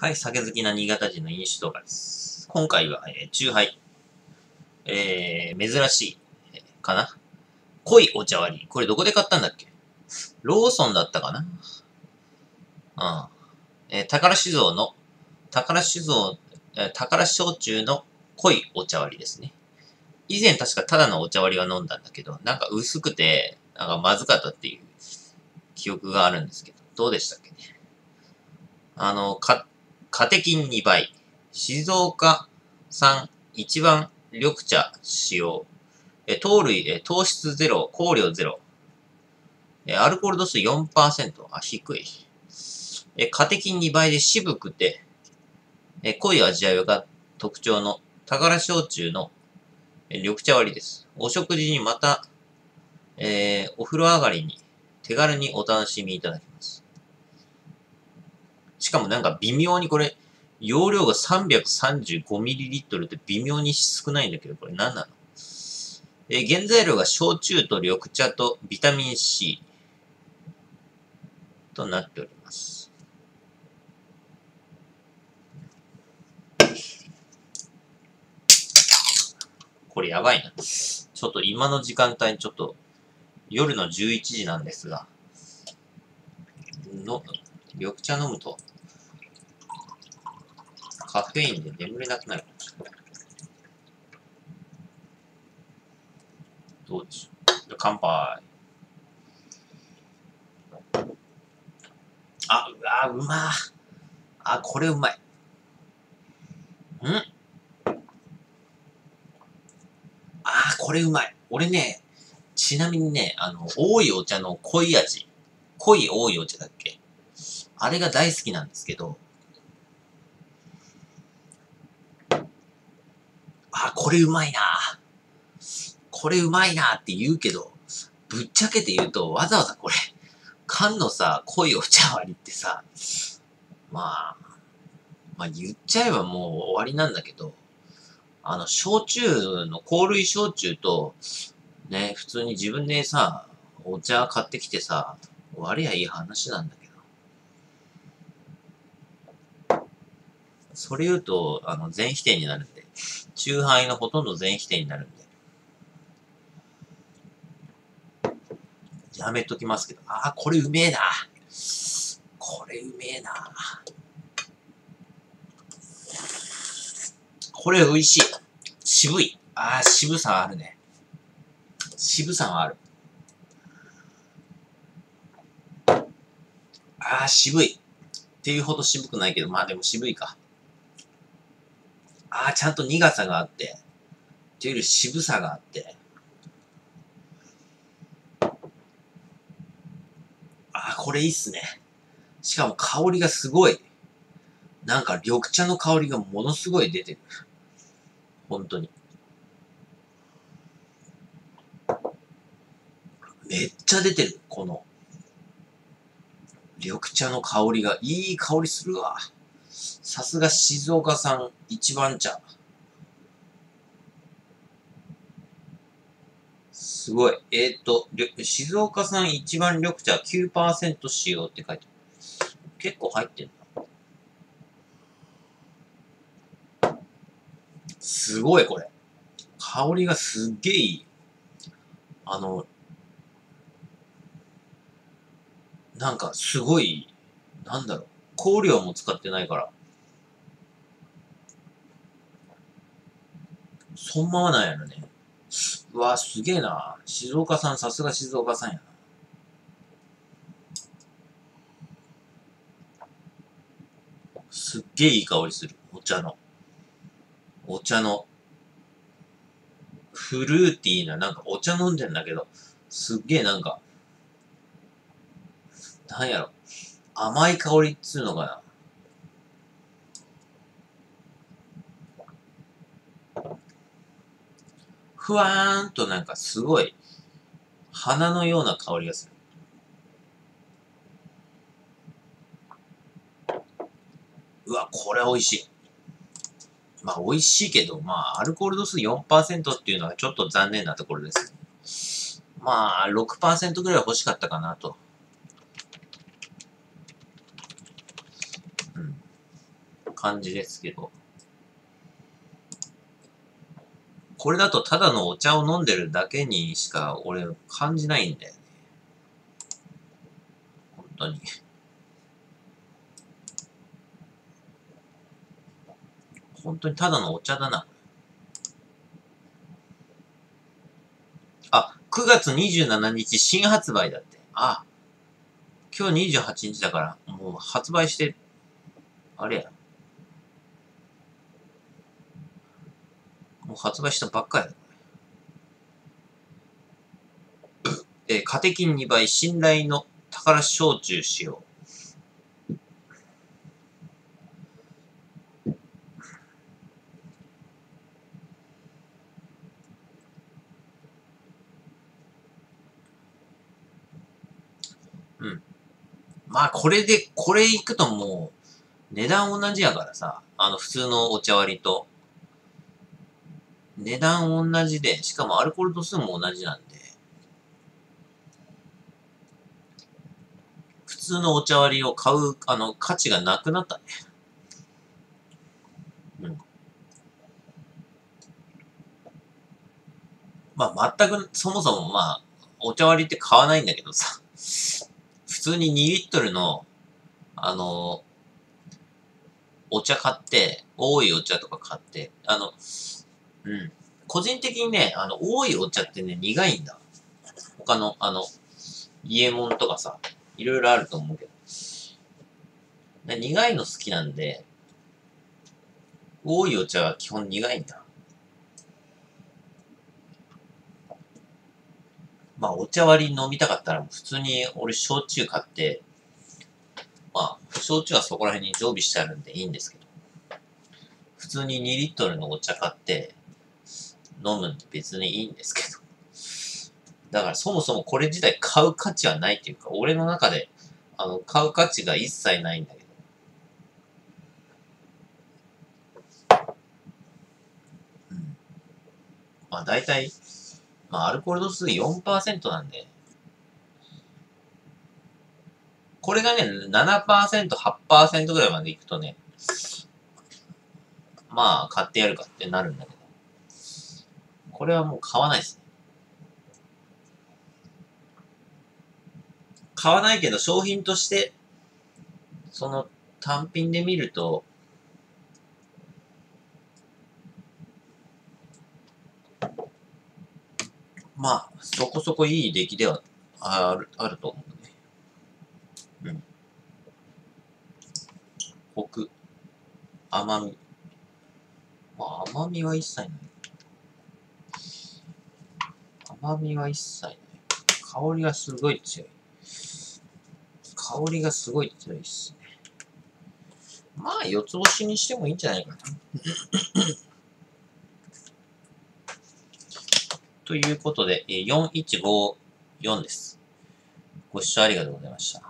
はい、酒好きな新潟人の飲酒動画です。今回は、えー、チューハイ。えー、珍しい、えーかな。濃いお茶割り。これどこで買ったんだっけ？ローソンだったかな？うん。えー、宝酒造の、宝酒造、えー、宝焼酎の濃いお茶割りですね。以前確かただのお茶割りは飲んだんだけど、なんか薄くて、なんかまずかったっていう記憶があるんですけど、どうでしたっけね？あの、か、カテキン2倍、静岡産一番緑茶使用、え糖類、え糖質ゼロ、香料ゼロ、えアルコール度数4%、あ、低い。えカテキン2倍で渋くて、え濃い味わいが特徴の宝焼酎の緑茶割りです。お食事にまた、えーお風呂上がりに手軽にお楽しみいただけます。しかもなんか微妙にこれ、容量が 335ml って微妙に少ないんだけど、これ何なの？えー原材料が焼酎と緑茶とビタミン C となっております。これやばいな。ちょっと今の時間帯にちょっと夜の11時なんですが、の、緑茶飲むとカフェインで眠れなくなるかもしれない。どうでしょう。乾杯。あ、うわうまあ、これうまい。んあ、これうまい。俺ね、ちなみにね、あの、多いお茶の濃い味。濃い多いお茶だっけあれが大好きなんですけど、あ、これうまいな。これうまいなって言うけど、ぶっちゃけて言うと、わざわざこれ、缶のさ、濃いお茶割りってさ、まあ、まあ言っちゃえばもう終わりなんだけど、あの、焼酎の、香類焼酎と、ね、普通に自分でさ、お茶買ってきてさ、割りゃいい話なんだけど。それ言うと、あの、全否定になるんで。酎ハイのほとんど全否定になるんで。やめときますけど。ああ、これうめえな。これうめえな。これ美味しい。渋い。ああ、渋さあるね。渋さがある。ああ、渋い。っていうほど渋くないけど、まあでも渋いか。ああ、ちゃんと苦さがあって、っていうより渋さがあって、ああ、これいいっすね。しかも香りがすごい。なんか緑茶の香りがものすごい出てる。本当に。めっちゃ出てる。この、緑茶の香りが、いい香りするわ。さすが静岡産一番茶。すごい。えっ、と、静岡産一番緑茶9%使用って書いてある。結構入ってんな。すごい、これ。香りがすっげえいい。あの、なんかすごい、なんだろう。香料も使ってないから。そんままなんやろね。うわ、すげえな。静岡さん、さすが静岡さんやな。すっげえいい香りする。お茶の。お茶の。フルーティーな、なんかお茶飲んでんだけど、すっげえなんか、なんやろ。甘い香りっつうのかな。ふわーんとなんかすごい、花のような香りがする。うわ、これ美味しい。まあ美味しいけど、まあアルコール度数4%っていうのはちょっと残念なところです。まあ6%ぐらい欲しかったかなと。うん。感じですけど。これだとただのお茶を飲んでるだけにしか俺感じないんだよね。本当に。本当にただのお茶だな。あ、9月27日新発売だって。あ、今日28日だから、もう発売して、あれや。もう発売したばっかや。えー、カテキン2倍、信頼の宝焼酎使用。うん。まあ、これで、これいくともう、値段同じやからさ、あの、普通のお茶割りと。値段同じで、しかもアルコール度数も同じなんで、普通のお茶割りを買う、あの、価値がなくなったね。うん。まあ、全く、そもそもまあ、お茶割りって買わないんだけどさ、普通に2リットルの、あの、お茶買って、多いお茶とか買って、あの、うん。個人的にね、あの、多いお茶ってね、苦いんだ。他の、あの、家門とかさ、いろいろあると思うけど。苦いの好きなんで、多いお茶は基本苦いんだ。まあ、お茶割り飲みたかったら、普通に俺、焼酎買って、まあ、焼酎はそこら辺に常備してあるんでいいんですけど、普通に2リットルのお茶買って、飲むんで別にいいんですけど。だからそもそもこれ自体買う価値はないっていうか、俺の中で、あの、買う価値が一切ないんだけど。うん。まあ大体、まあアルコール度数4%なんで、これがね、7%、8%ぐらいまでいくとね、まあ買ってやるかってなるんだけど。これはもう買わないですね。買わないけど商品として、その単品で見ると、まあ、そこそこいい出来ではあるあると思うね。うん。コク、甘み。まあ、甘みは一切ない。甘みは一切ない。香りがすごい強い。香りがすごい強いっすね。まあ、四つ星にしてもいいんじゃないかな。ということで、4154です。ご視聴ありがとうございました。